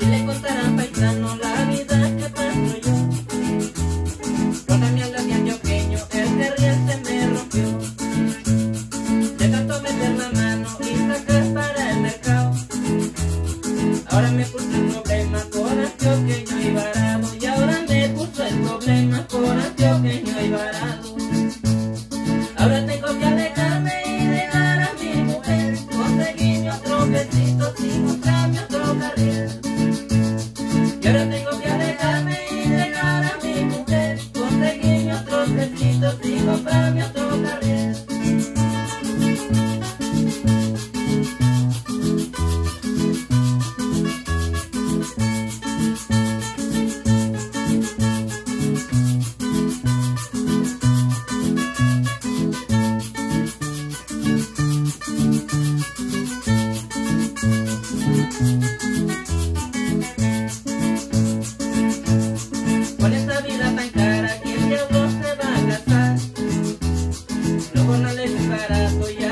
Le contarán paisano la vida que pasó yo. me puso el problema por antioqueño y varado. Y ahora me puso el problema por antioqueño y varado. Ahora tengo que alejarme y dejar a mi mujer. Conseguirme otro besito sin mostrarme otro carril. con el escarazo ya